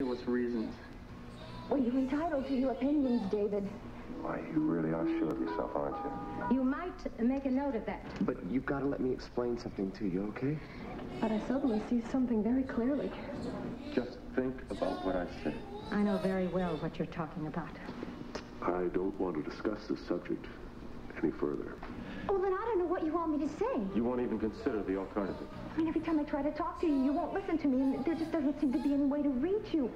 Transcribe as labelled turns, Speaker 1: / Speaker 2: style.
Speaker 1: What's reasons?
Speaker 2: Well, you're entitled to your opinions, David.
Speaker 3: Why, you really are sure of yourself, aren't you?
Speaker 2: You might make a note of that.
Speaker 4: But you've got to let me explain something to you, okay?
Speaker 5: But I suddenly see something very clearly.
Speaker 1: Just think about what I said.
Speaker 2: I know very well what you're talking about.
Speaker 6: I don't want to discuss this subject any further.
Speaker 2: Oh, then I don't know what you want me to say.
Speaker 1: You won't even consider the alternative.
Speaker 2: I mean, every time I try to talk to you, you won't listen to me, and there just doesn't seem to be any way to reach you.